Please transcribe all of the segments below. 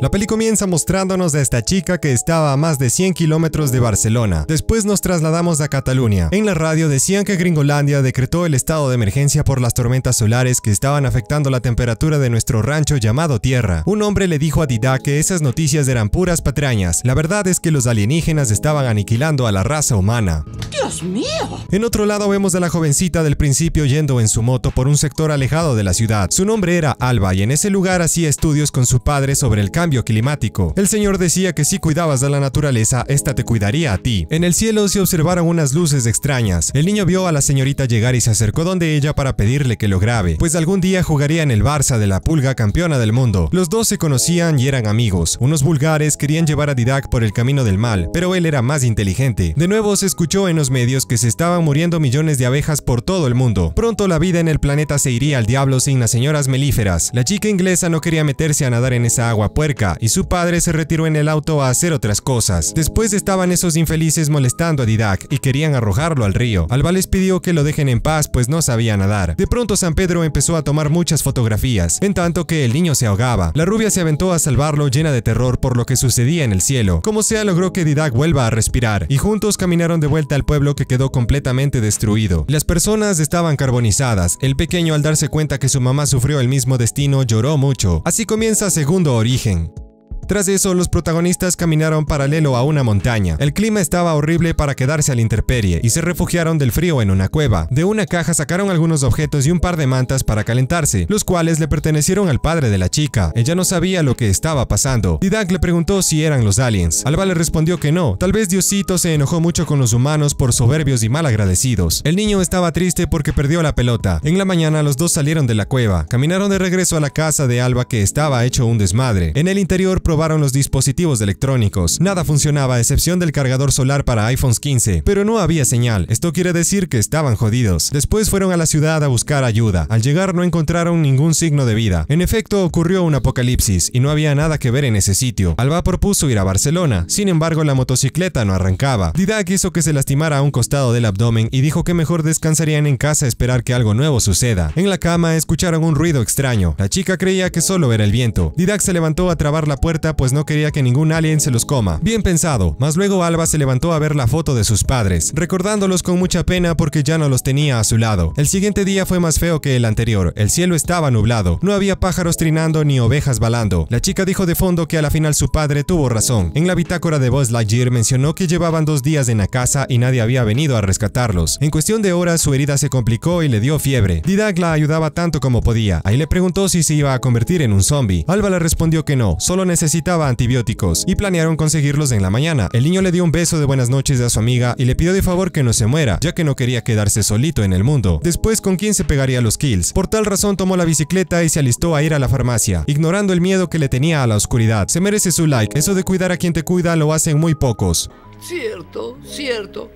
La peli comienza mostrándonos a esta chica que estaba a más de 100 kilómetros de Barcelona. Después nos trasladamos a Cataluña. En la radio decían que Gringolandia decretó el estado de emergencia por las tormentas solares que estaban afectando la temperatura de nuestro rancho llamado Tierra. Un hombre le dijo a Didac que esas noticias eran puras patrañas. La verdad es que los alienígenas estaban aniquilando a la raza humana. ¡Dios mío! En otro lado vemos a la jovencita del principio yendo en su moto por un sector alejado de la ciudad. Su nombre era Alba y en ese lugar hacía estudios con su padre sobre el cambio climático. El señor decía que si cuidabas de la naturaleza, esta te cuidaría a ti. En el cielo se observaron unas luces extrañas. El niño vio a la señorita llegar y se acercó donde ella para pedirle que lo grabe, pues algún día jugaría en el Barça de la Pulga campeona del mundo. Los dos se conocían y eran amigos. Unos vulgares querían llevar a Didac por el camino del mal, pero él era más inteligente. De nuevo se escuchó en los medios que se estaban muriendo millones de abejas por todo el mundo. Pronto la vida en el planeta se iría al diablo sin las señoras melíferas. La chica inglesa no quería meterse a nadar en esa agua puerca y su padre se retiró en el auto a hacer otras cosas. Después estaban esos infelices molestando a Didac y querían arrojarlo al río. Alba les pidió que lo dejen en paz pues no sabía nadar. De pronto San Pedro empezó a tomar muchas fotografías, en tanto que el niño se ahogaba. La rubia se aventó a salvarlo llena de terror por lo que sucedía en el cielo. Como sea logró que Didac vuelva a respirar y juntos caminaron de vuelta al pueblo que quedó completamente destruido. Las personas estaban carbonizadas. El pequeño al darse cuenta que su mamá sufrió el mismo destino lloró mucho. Así comienza Segundo Origen. king. Tras eso, los protagonistas caminaron paralelo a una montaña. El clima estaba horrible para quedarse a la intemperie y se refugiaron del frío en una cueva. De una caja sacaron algunos objetos y un par de mantas para calentarse, los cuales le pertenecieron al padre de la chica. Ella no sabía lo que estaba pasando. Didac le preguntó si eran los aliens. Alba le respondió que no. Tal vez Diosito se enojó mucho con los humanos por soberbios y mal agradecidos. El niño estaba triste porque perdió la pelota. En la mañana los dos salieron de la cueva. Caminaron de regreso a la casa de Alba que estaba hecho un desmadre. En el interior los dispositivos electrónicos. Nada funcionaba a excepción del cargador solar para iPhones 15, pero no había señal. Esto quiere decir que estaban jodidos. Después fueron a la ciudad a buscar ayuda. Al llegar no encontraron ningún signo de vida. En efecto, ocurrió un apocalipsis y no había nada que ver en ese sitio. Alba propuso ir a Barcelona. Sin embargo, la motocicleta no arrancaba. Didac hizo que se lastimara a un costado del abdomen y dijo que mejor descansarían en casa a esperar que algo nuevo suceda. En la cama escucharon un ruido extraño. La chica creía que solo era el viento. Didac se levantó a trabar la puerta pues no quería que ningún alien se los coma. Bien pensado, mas luego Alba se levantó a ver la foto de sus padres, recordándolos con mucha pena porque ya no los tenía a su lado. El siguiente día fue más feo que el anterior, el cielo estaba nublado, no había pájaros trinando ni ovejas balando. La chica dijo de fondo que a la final su padre tuvo razón. En la bitácora de Buzz Lightyear mencionó que llevaban dos días en la casa y nadie había venido a rescatarlos. En cuestión de horas su herida se complicó y le dio fiebre. Didac la ayudaba tanto como podía. Ahí le preguntó si se iba a convertir en un zombie. Alba le respondió que no, solo necesitaba antibióticos y planearon conseguirlos en la mañana. El niño le dio un beso de buenas noches a su amiga y le pidió de favor que no se muera, ya que no quería quedarse solito en el mundo. Después, ¿con quién se pegaría los kills? Por tal razón tomó la bicicleta y se alistó a ir a la farmacia, ignorando el miedo que le tenía a la oscuridad. Se merece su like, eso de cuidar a quien te cuida lo hacen muy pocos. Cierto, cierto.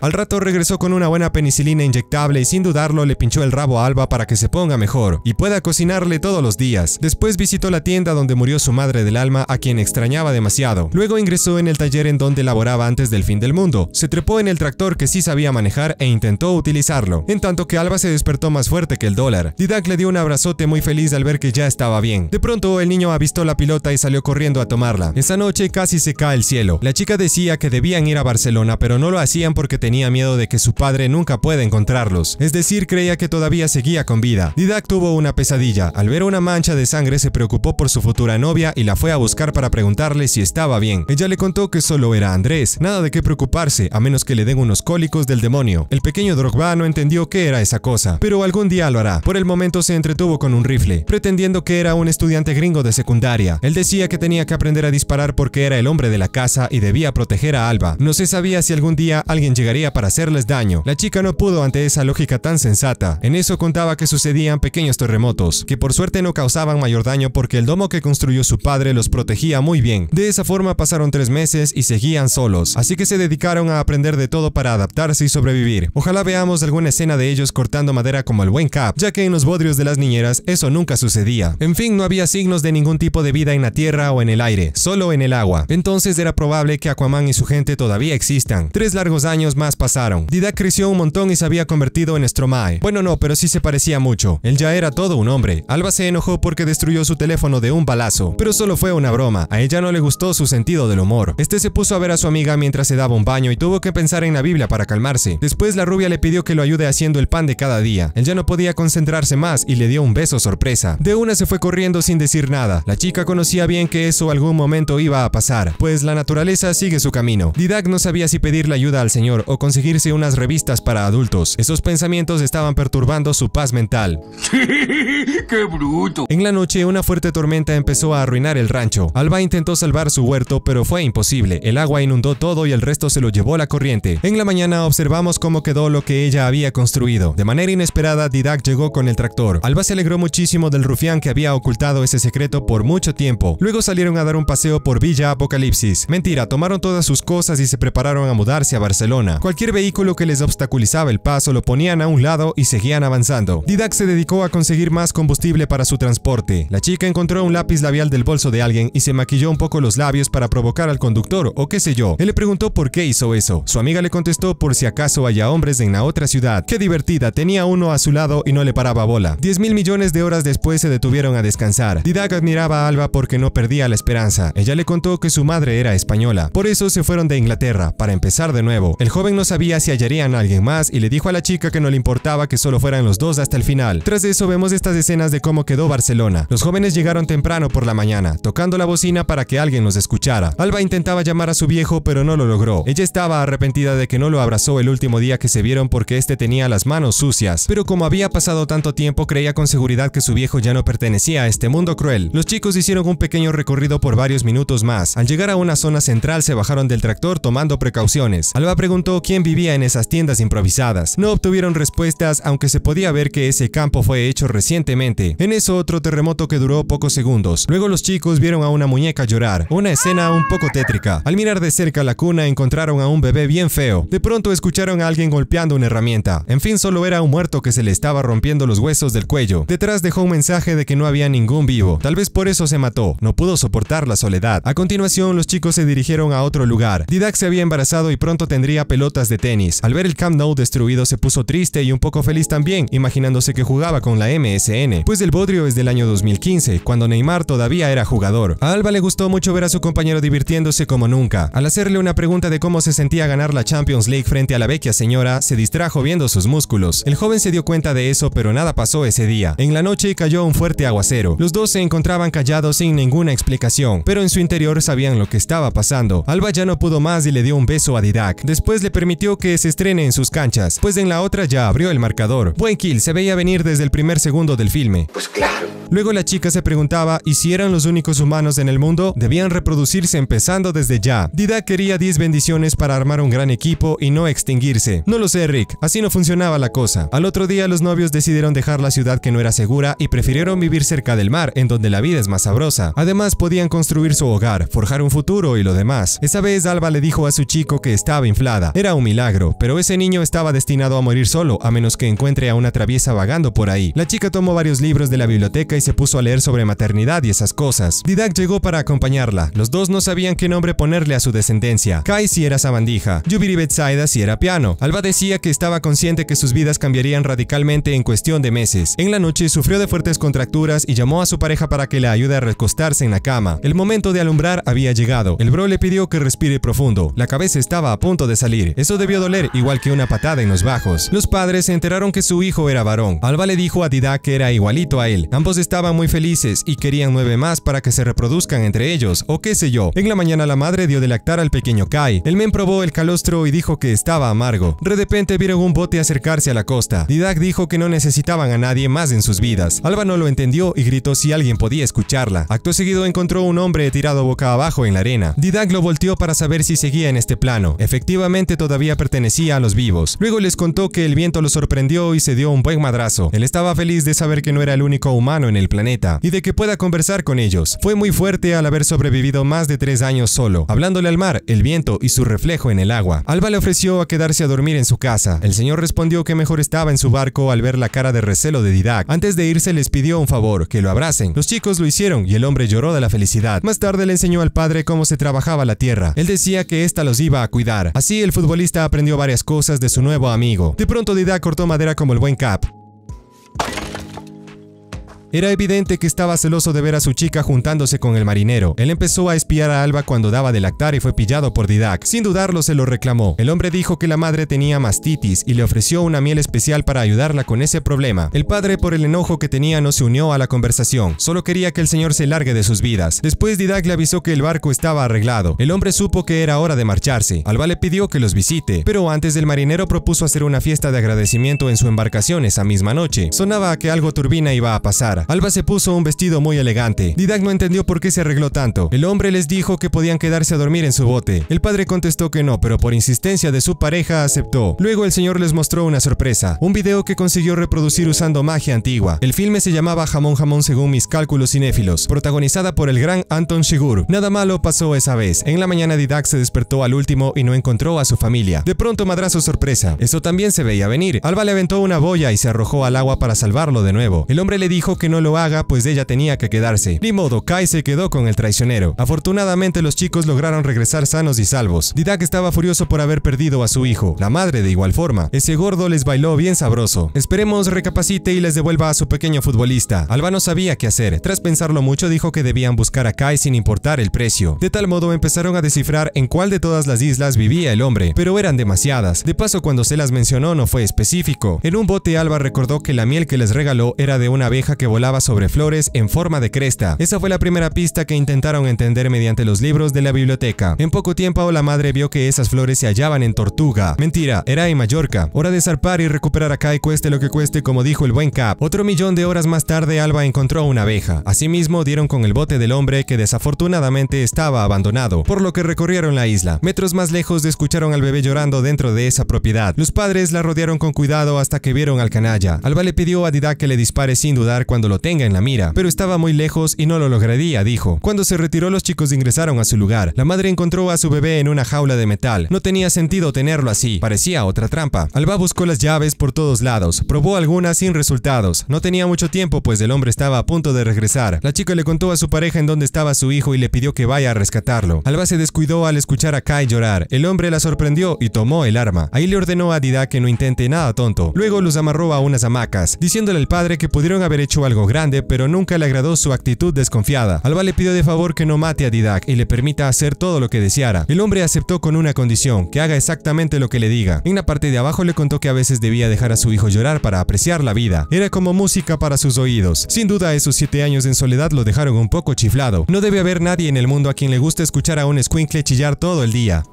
Al rato regresó con una buena penicilina inyectable y sin dudarlo le pinchó el rabo a Alba para que se ponga mejor y pueda cocinarle todos los días. Después visitó la tienda donde murió su madre del alma a quien extrañaba demasiado. Luego ingresó en el taller en donde laboraba antes del fin del mundo. Se trepó en el tractor que sí sabía manejar e intentó utilizarlo, en tanto que Alba se despertó más fuerte que el dólar. Didac le dio un abrazote muy feliz al ver que ya estaba bien. De pronto el niño avistó la pilota y salió corriendo a tomarla. Esa noche casi se cae el cielo. La chica decía que debían ir a Barcelona pero no lo hacían porque tenía miedo de que su padre nunca pueda encontrarlos, es decir, creía que todavía seguía con vida. Didac tuvo una pesadilla. Al ver una mancha de sangre se preocupó por su futura novia y la fue a buscar para preguntarle si estaba bien. Ella le contó que solo era Andrés, nada de qué preocuparse, a menos que le den unos cólicos del demonio. El pequeño Drogba no entendió qué era esa cosa, pero algún día lo hará. Por el momento se entretuvo con un rifle, pretendiendo que era un estudiante gringo de secundaria. Él decía que tenía que aprender a disparar porque era el hombre de la casa y debía proteger a Alba. No se sabía si algún día alguien llegaría para hacerles daño. La chica no pudo ante esa lógica tan sensata. En eso contaba que sucedían pequeños terremotos, que por suerte no causaban mayor daño porque el domo que construyó su padre los protegía muy bien. De esa forma pasaron tres meses y seguían solos, así que se dedicaron a aprender de todo para adaptarse y sobrevivir. Ojalá veamos alguna escena de ellos cortando madera como el buen Cap, ya que en los bodrios de las niñeras eso nunca sucedía. En fin, no había signos de ningún tipo de vida en la tierra o en el aire, solo en el agua. Entonces era probable que Aquaman y su gente todavía existan. Tres largos años más pasaron. Didac creció un montón y se había convertido en Stromae. Bueno, no, pero sí se parecía mucho. Él ya era todo un hombre. Alba se enojó porque destruyó su teléfono de un balazo, pero solo fue una broma. A ella no le gustó su sentido del humor. Este se puso a ver a su amiga mientras se daba un baño y tuvo que pensar en la Biblia para calmarse. Después la rubia le pidió que lo ayude haciendo el pan de cada día. Él ya no podía concentrarse más y le dio un beso sorpresa. De una se fue corriendo sin decir nada. La chica conocía bien que eso algún momento iba a pasar, pues la naturaleza sigue su camino. Didac no sabía si pedirle ayuda al señor o conseguirse unas revistas para adultos. Esos pensamientos estaban perturbando su paz mental. ¡Qué bruto! En la noche, una fuerte tormenta empezó a arruinar el rancho. Alba intentó salvar su huerto, pero fue imposible. El agua inundó todo y el resto se lo llevó la corriente. En la mañana observamos cómo quedó lo que ella había construido. De manera inesperada, Didac llegó con el tractor. Alba se alegró muchísimo del rufián que había ocultado ese secreto por mucho tiempo. Luego salieron a dar un paseo por Villa Apocalipsis. Mentira, tomaron todas sus cosas y se prepararon a mudarse a Barcelona. Cualquier vehículo que les obstaculizaba el paso lo ponían a un lado y seguían avanzando. Didac se dedicó a conseguir más combustible para su transporte. La chica encontró un lápiz labial del bolso de alguien y se maquilló un poco los labios para provocar al conductor o qué sé yo. Él le preguntó por qué hizo eso. Su amiga le contestó por si acaso haya hombres en la otra ciudad. Qué divertida, tenía uno a su lado y no le paraba bola. 10 mil millones de horas después se detuvieron a descansar. Didac admiraba a Alba porque no perdía la esperanza. Ella le contó que su madre era española. Por eso se fueron de Inglaterra, para empezar de nuevo. El joven no sabía si hallarían a alguien más y le dijo a la chica que no le importaba que solo fueran los dos hasta el final. Tras eso vemos estas escenas de cómo quedó Barcelona. Los jóvenes llegaron temprano por la mañana, tocando la bocina para que alguien los escuchara. Alba intentaba llamar a su viejo, pero no lo logró. Ella estaba arrepentida de que no lo abrazó el último día que se vieron porque este tenía las manos sucias. Pero como había pasado tanto tiempo, creía con seguridad que su viejo ya no pertenecía a este mundo cruel. Los chicos hicieron un pequeño recorrido por varios minutos más. Al llegar a una zona central se bajaron del tractor tomando precauciones. Alba preguntó quién vivía en esas tiendas improvisadas. No obtuvieron respuestas, aunque se podía ver que ese campo fue hecho recientemente. En eso otro terremoto que duró pocos segundos. Luego los chicos vieron a una muñeca llorar, una escena un poco tétrica. Al mirar de cerca la cuna encontraron a un bebé bien feo. De pronto escucharon a alguien golpeando una herramienta. En fin, solo era un muerto que se le estaba rompiendo los huesos del cuello. Detrás dejó un mensaje de que no había ningún vivo. Tal vez por eso se mató. No pudo soportar la soledad. A continuación, los chicos se dirigieron a otro lugar. Didac se había embarazado y pronto tendría pelotas de tenis. Al ver el Camp Nou destruido se puso triste y un poco feliz también, imaginándose que jugaba con la MSN, pues el bodrio es del año 2015, cuando Neymar todavía era jugador. A Alba le gustó mucho ver a su compañero divirtiéndose como nunca. Al hacerle una pregunta de cómo se sentía ganar la Champions League frente a la vecchia señora, se distrajo viendo sus músculos. El joven se dio cuenta de eso, pero nada pasó ese día. En la noche cayó un fuerte aguacero. Los dos se encontraban callados sin ninguna explicación, pero en su interior sabían lo que estaba pasando. Alba ya no pudo más y le dio un beso a Didac. Después le permitió que se estrene en sus canchas, pues en la otra ya abrió el marcador. Buen kill, se veía venir desde el primer segundo del filme. Pues claro. Luego la chica se preguntaba, ¿y si eran los únicos humanos en el mundo? Debían reproducirse empezando desde ya. Didac quería 10 bendiciones para armar un gran equipo y no extinguirse. No lo sé, Rick, así no funcionaba la cosa. Al otro día los novios decidieron dejar la ciudad que no era segura y prefirieron vivir cerca del mar, en donde la vida es más sabrosa. Además podían construir su hogar, forjar un futuro y lo demás. Esa vez Alba le dijo a su chico que estaba inflada. Era un milagro, pero ese niño estaba destinado a morir solo, a menos que encuentre a una traviesa vagando por ahí. La chica tomó varios libros de la biblioteca y se puso a leer sobre maternidad y esas cosas. Didac llegó para acompañarla. Los dos no sabían qué nombre ponerle a su descendencia. Kai si era sabandija, Yubiri Betsaida si era piano. Alba decía que estaba consciente que sus vidas cambiarían radicalmente en cuestión de meses. En la noche sufrió de fuertes contracturas y llamó a su pareja para que la ayude a recostarse en la cama. El momento de alumbrar había llegado. El bro le pidió que respire profundo. La cabeza estaba a punto de salir. Eso debió doler igual que una patada en los bajos. Los padres se enteraron que su hijo era varón. Alba le dijo a Didac que era igualito a él. Ambos estaban muy felices y querían nueve más para que se reproduzcan entre ellos, o qué sé yo. En la mañana la madre dio de lactar al pequeño Kai. El men probó el calostro y dijo que estaba amargo. De repente vieron un bote acercarse a la costa. Didac dijo que no necesitaban a nadie más en sus vidas. Alba no lo entendió y gritó si alguien podía escucharla. Acto seguido encontró un hombre tirado boca abajo en la arena. Didac lo volteó para saber si seguía en este plano. Efectivamente todavía pertenecía a los vivos. Luego les contó que el viento lo sorprendió y se dio un buen madrazo. Él estaba feliz de saber que no era el único humano en el planeta y de que pueda conversar con ellos. Fue muy fuerte al haber sobrevivido más de tres años solo, hablándole al mar, el viento y su reflejo en el agua. Alba le ofreció a quedarse a dormir en su casa. El señor respondió que mejor estaba en su barco al ver la cara de recelo de Didac. Antes de irse les pidió un favor, que lo abracen. Los chicos lo hicieron y el hombre lloró de la felicidad. Más tarde le enseñó al padre cómo se trabajaba la tierra. Él decía que ésta los iba a cuidar. Así el futbolista aprendió varias cosas de su nuevo amigo. De pronto Didac cortó madera como el buen Cap. Era evidente que estaba celoso de ver a su chica juntándose con el marinero. Él empezó a espiar a Alba cuando daba de lactar y fue pillado por Didac. Sin dudarlo se lo reclamó. El hombre dijo que la madre tenía mastitis y le ofreció una miel especial para ayudarla con ese problema. El padre por el enojo que tenía no se unió a la conversación, solo quería que el señor se largue de sus vidas. Después Didac le avisó que el barco estaba arreglado. El hombre supo que era hora de marcharse. Alba le pidió que los visite, pero antes el marinero propuso hacer una fiesta de agradecimiento en su embarcación esa misma noche. Sonaba que algo turbina iba a pasar. Alba se puso un vestido muy elegante. Didac no entendió por qué se arregló tanto. El hombre les dijo que podían quedarse a dormir en su bote. El padre contestó que no, pero por insistencia de su pareja aceptó. Luego el señor les mostró una sorpresa, un video que consiguió reproducir usando magia antigua. El filme se llamaba Jamón Jamón según mis cálculos cinéfilos, protagonizada por el gran Anton Shigur. Nada malo pasó esa vez. En la mañana Didac se despertó al último y no encontró a su familia. De pronto madrazo sorpresa. Eso también se veía venir. Alba le aventó una boya y se arrojó al agua para salvarlo de nuevo. El hombre le dijo que no lo haga pues ella tenía que quedarse. Ni modo, Kai se quedó con el traicionero. Afortunadamente los chicos lograron regresar sanos y salvos. Didac estaba furioso por haber perdido a su hijo. La madre de igual forma. Ese gordo les bailó bien sabroso. Esperemos recapacite y les devuelva a su pequeño futbolista. Alba no sabía qué hacer. Tras pensarlo mucho dijo que debían buscar a Kai sin importar el precio. De tal modo empezaron a descifrar en cuál de todas las islas vivía el hombre, pero eran demasiadas. De paso cuando se las mencionó no fue específico. En un bote Alba recordó que la miel que les regaló era de una abeja que volaba sobre flores en forma de cresta. Esa fue la primera pista que intentaron entender mediante los libros de la biblioteca. En poco tiempo la madre vio que esas flores se hallaban en Tortuga. Mentira, era en Mallorca. Hora de zarpar y recuperar a Kai cueste lo que cueste como dijo el buen Cap. Otro millón de horas más tarde Alba encontró una abeja. Asimismo dieron con el bote del hombre que desafortunadamente estaba abandonado, por lo que recorrieron la isla. Metros más lejos escucharon al bebé llorando dentro de esa propiedad. Los padres la rodearon con cuidado hasta que vieron al canalla. Alba le pidió a Didac que le dispare sin dudar cuando lo tenga en la mira, pero estaba muy lejos y no lo lograría, dijo. Cuando se retiró los chicos ingresaron a su lugar. La madre encontró a su bebé en una jaula de metal. No tenía sentido tenerlo así, parecía otra trampa. Alba buscó las llaves por todos lados, probó algunas sin resultados. No tenía mucho tiempo pues el hombre estaba a punto de regresar. La chica le contó a su pareja en dónde estaba su hijo y le pidió que vaya a rescatarlo. Alba se descuidó al escuchar a Kai llorar. El hombre la sorprendió y tomó el arma. Ahí le ordenó a Didac que no intente nada tonto. Luego los amarró a unas hamacas, diciéndole al padre que pudieron haber hecho algo grande, pero nunca le agradó su actitud desconfiada. Alba le pidió de favor que no mate a Didac y le permita hacer todo lo que deseara. El hombre aceptó con una condición, que haga exactamente lo que le diga. En la parte de abajo le contó que a veces debía dejar a su hijo llorar para apreciar la vida. Era como música para sus oídos. Sin duda esos siete años en soledad lo dejaron un poco chiflado. No debe haber nadie en el mundo a quien le guste escuchar a un squinkle chillar todo el día.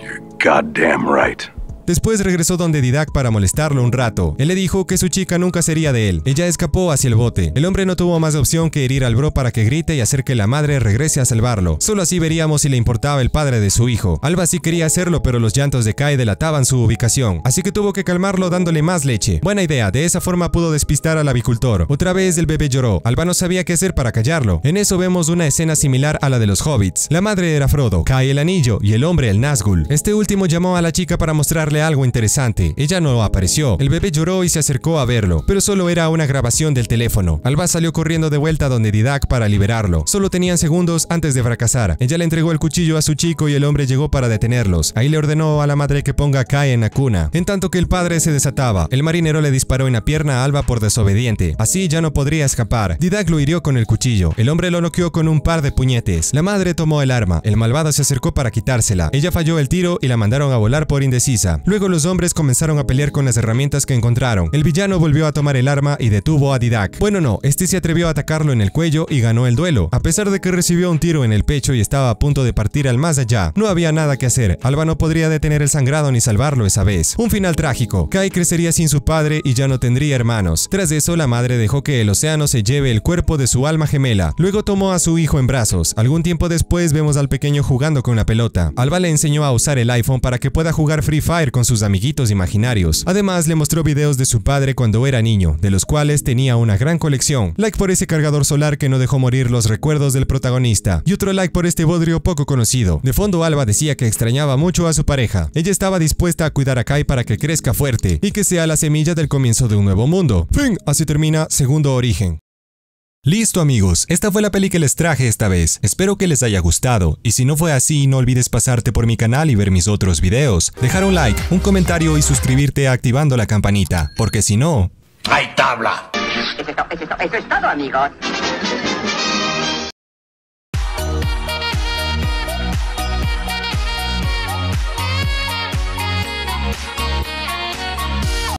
You're goddamn right. Después regresó donde Didac para molestarlo un rato. Él le dijo que su chica nunca sería de él. Ella escapó hacia el bote. El hombre no tuvo más opción que herir al bro para que grite y hacer que la madre regrese a salvarlo. Solo así veríamos si le importaba el padre de su hijo. Alba sí quería hacerlo, pero los llantos de Kai delataban su ubicación. Así que tuvo que calmarlo dándole más leche. Buena idea, de esa forma pudo despistar al avicultor. Otra vez el bebé lloró. Alba no sabía qué hacer para callarlo. En eso vemos una escena similar a la de los hobbits. La madre era Frodo, Kai el anillo y el hombre el Nazgûl. Este último llamó a la chica para mostrarle algo interesante. Ella no apareció. El bebé lloró y se acercó a verlo, pero solo era una grabación del teléfono. Alba salió corriendo de vuelta donde Didac para liberarlo. Solo tenían segundos antes de fracasar. Ella le entregó el cuchillo a su chico y el hombre llegó para detenerlos. Ahí le ordenó a la madre que ponga a Kai en la cuna. En tanto que el padre se desataba, el marinero le disparó en la pierna a Alba por desobediente. Así ya no podría escapar. Didac lo hirió con el cuchillo. El hombre lo noqueó con un par de puñetes. La madre tomó el arma. El malvado se acercó para quitársela. Ella falló el tiro y la mandaron a volar por indecisa. Luego los hombres comenzaron a pelear con las herramientas que encontraron. El villano volvió a tomar el arma y detuvo a Didac. Bueno no, este se atrevió a atacarlo en el cuello y ganó el duelo. A pesar de que recibió un tiro en el pecho y estaba a punto de partir al más allá, no había nada que hacer. Alba no podría detener el sangrado ni salvarlo esa vez. Un final trágico. Kai crecería sin su padre y ya no tendría hermanos. Tras eso, la madre dejó que el océano se lleve el cuerpo de su alma gemela. Luego tomó a su hijo en brazos. Algún tiempo después vemos al pequeño jugando con la pelota. Alba le enseñó a usar el iPhone para que pueda jugar Free Fire con sus amiguitos imaginarios. Además, le mostró videos de su padre cuando era niño, de los cuales tenía una gran colección. Like por ese cargador solar que no dejó morir los recuerdos del protagonista. Y otro like por este bodrio poco conocido. De fondo, Alba decía que extrañaba mucho a su pareja. Ella estaba dispuesta a cuidar a Kai para que crezca fuerte y que sea la semilla del comienzo de un nuevo mundo. Fin, así termina Segundo Origen. Listo amigos, esta fue la peli que les traje esta vez, espero que les haya gustado, y si no fue así no olvides pasarte por mi canal y ver mis otros videos, dejar un like, un comentario y suscribirte activando la campanita, porque si no... ¡Hay tabla! Eso es, to- eso es eso es todo, amigos.